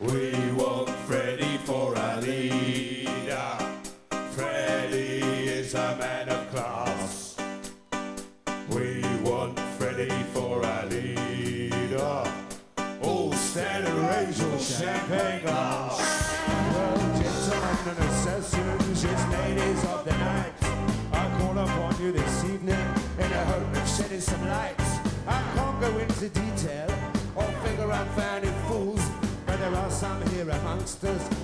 We want Freddy for our leader. Freddy is a man of class. We want Freddy for our leader. All stand and raise your champagne glass. Well, gentlemen and assassins, it's ladies of the night. I call upon you this evening in the hope of shedding some light. I can't go into detail or figure out found are hangsters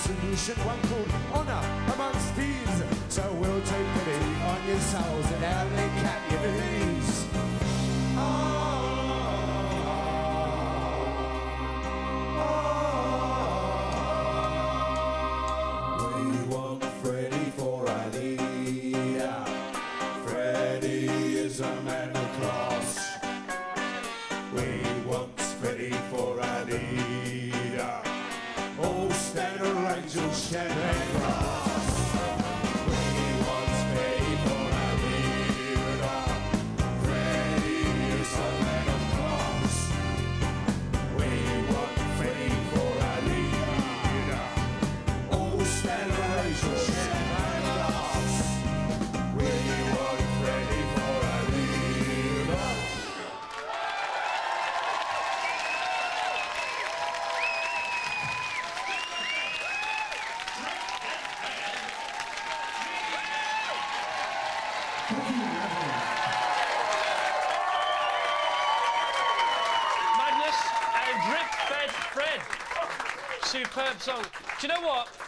solution one called honor Can't Cross. Madness and Drip Fed Fred. Superb song. Do you know what?